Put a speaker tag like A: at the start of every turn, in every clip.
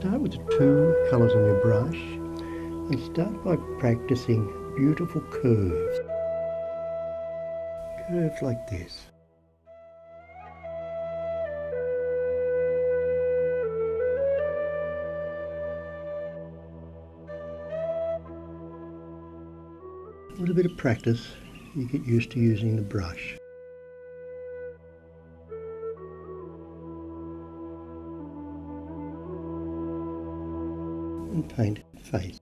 A: Start with the two colours on your brush and start by practicing beautiful curves. Curves like this. With a bit of practice, you get used to using the brush. And paint face.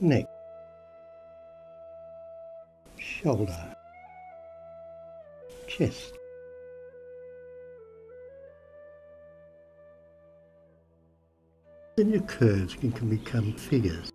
A: Neck. Shoulder. Chest. Then your curves can, can become figures.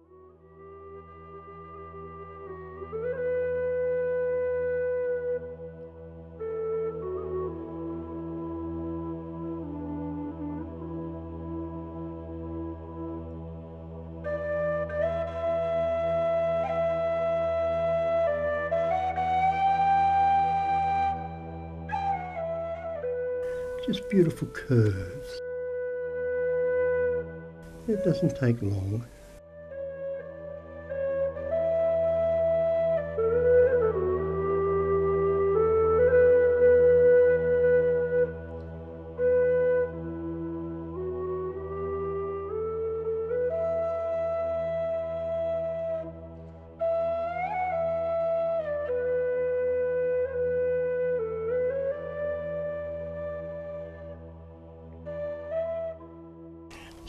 A: Just beautiful curves. It doesn't take long.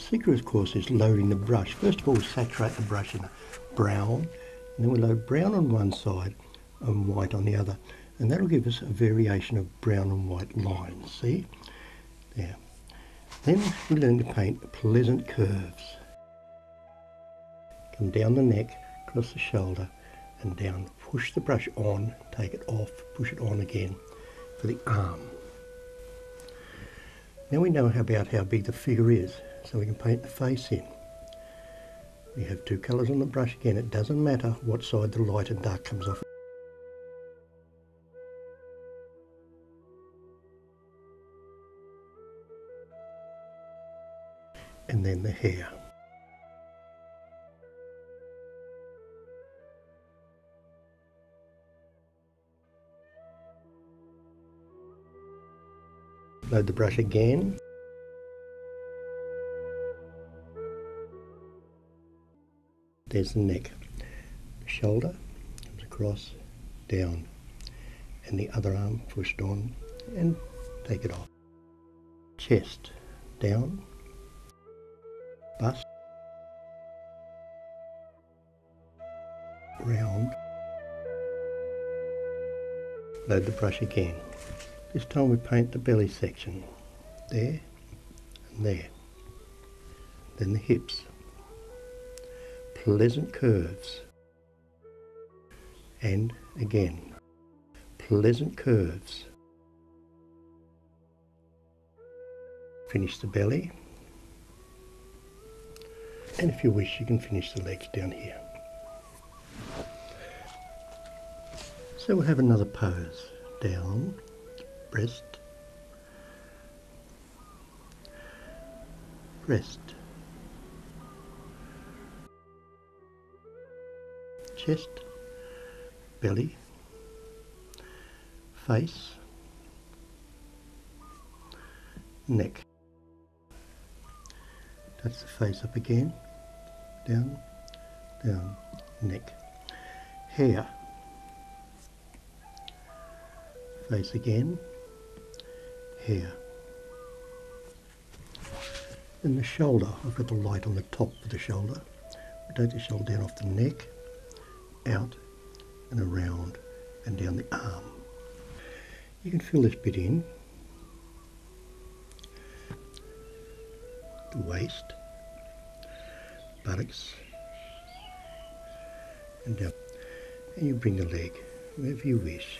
A: Secret, of course, is loading the brush. First of all, saturate the brush in brown, and then we load brown on one side and white on the other. And that'll give us a variation of brown and white lines, see? There. Then we learn to paint pleasant curves. Come down the neck, across the shoulder, and down. Push the brush on, take it off, push it on again for the arm. Now we know about how big the figure is so we can paint the face in. We have two colours on the brush again, it doesn't matter what side the light and dark comes off. And then the hair. Load the brush again. There's the neck. Shoulder comes across, down, and the other arm pushed on and take it off. Chest, down, bust, round, load the brush again. This time we paint the belly section, there and there, then the hips pleasant curves. And again, pleasant curves. Finish the belly. And if you wish, you can finish the legs down here. So we'll have another pose. Down, breast, breast, chest, belly, face, neck. Touch the face up again, down, down, neck. Hair, face again, hair. Then the shoulder, I've got the light on the top of the shoulder. Take the shoulder down off the neck, out and around and down the arm. You can fill this bit in, the waist, buttocks, and down. And you bring the leg wherever you wish.